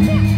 Yeah.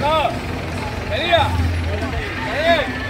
¡Vamos! ¡Venía! ¡Venía!